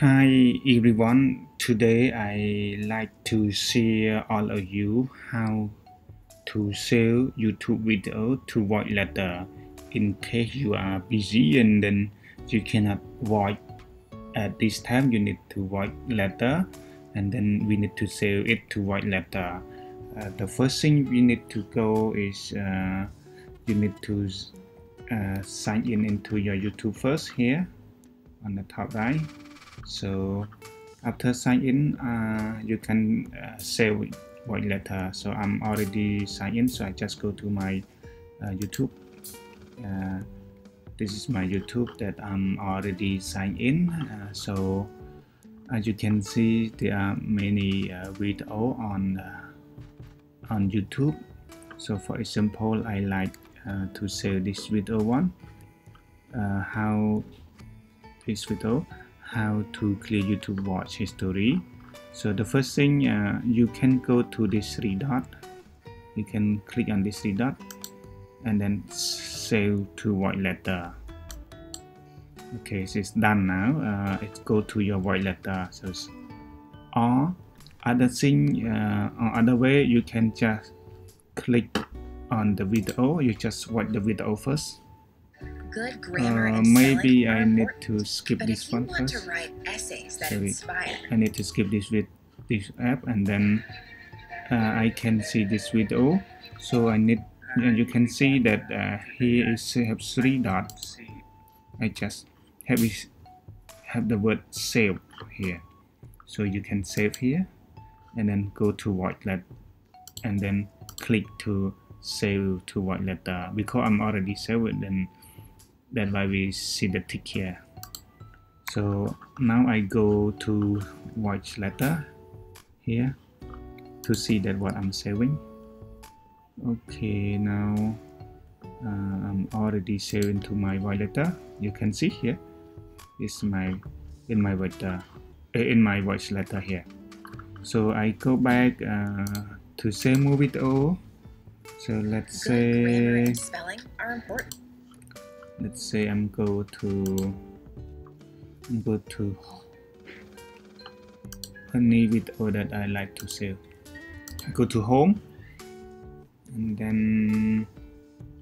Hi everyone, today I like to share all of you how to save YouTube video to voice letter in case you are busy and then you cannot voice at this time you need to voice letter and then we need to save it to voice letter. Uh, the first thing we need to go is uh, you need to uh, sign in into your YouTube first here on the top right so after sign in uh, you can uh, save voice letter. So I'm already signed in so I just go to my uh, YouTube. Uh, this is my YouTube that I'm already signed in. Uh, so as you can see there are many uh, video on on YouTube. So for example I like to save this video one. How this video how to clear YouTube watch history. So the first thing uh, you can go to this three dot. You can click on this three dot and then save to voice letter. Okay so it's done now. Uh, it go to your voice letter. So or other thing uh, or other way you can just click on the video. You just watch the video first good grammar uh, and maybe I need to skip but this one first. To write essays that Sorry, inspire. I need to skip this with this app and then uh, I can see this video. So I need you can see that uh, here is have three dots. I just have this, have the word save here. So you can save here and then go to letter and then click to save to voice letter because I'm already saved then that's why we see the tick here. So now I go to voice letter here to see that what I'm saving. Okay now uh, I'm already saving to my voice letter you can see here. Is my in my letter uh, in my voice letter here. So I go back uh, to save movie video so let's Good. Say spelling are important let's say I'm go to go to any video that I like to save go to home. And then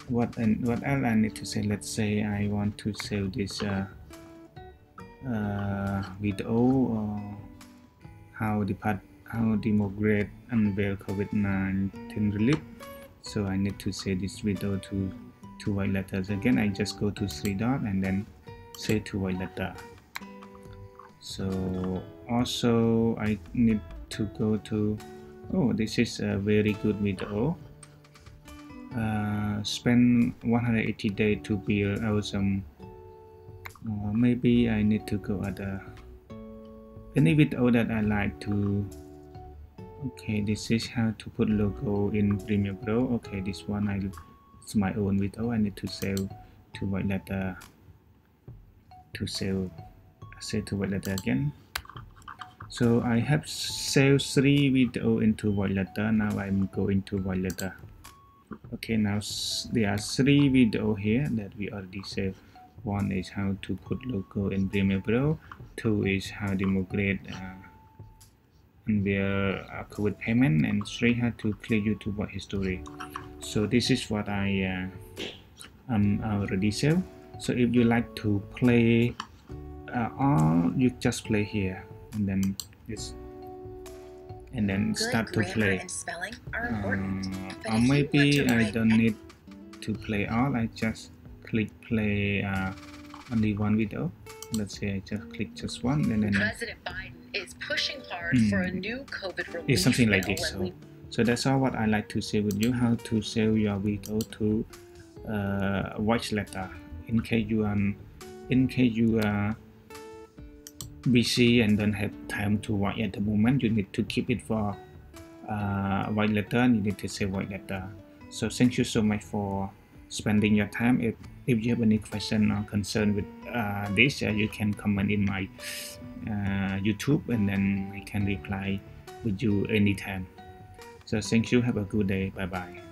what and what else I need to say? Let's say I want to save this uh, uh, video how the part how Democrat unveil COVID-19 relief. So I need to say this video to two voice letters again. I just go to three dot and then say two voice letter. So also I need to go to oh this is a very good video uh, spend 180 days to build awesome. Uh, maybe I need to go other. Any video that I like to. Okay this is how to put logo in Premiere Pro. Okay this one I it's my own video I need to save to voice letter to save say to voice letter again. So I have saved three video into voice letter now I'm going to voice letter okay now there are three video here that we already saved one is how to put logo in Premiere Pro two is how to migrate uh, and their uh, COVID payment. And three how to clear YouTube history so this is what I uh, um, already saved so if you like to play uh, all you just play here and then it's and then Good start to play. um, or maybe I don't need to play all. I just click play uh, only one video. Let's say I just click just one and then President Biden is pushing hard mm, for a new COVID relief it's something like this so so that's all what I like to say with you how to save your video to uh, voice letter in case you are in case you are busy and don't have time to watch at the moment you need to keep it for uh, voice letter and you need to save voice letter. So thank you so much for spending your time. If, if you have any question or concern with uh, this uh, you can comment in my uh, youtube and then i can reply with you anytime so thank you. Have a good day. Bye bye.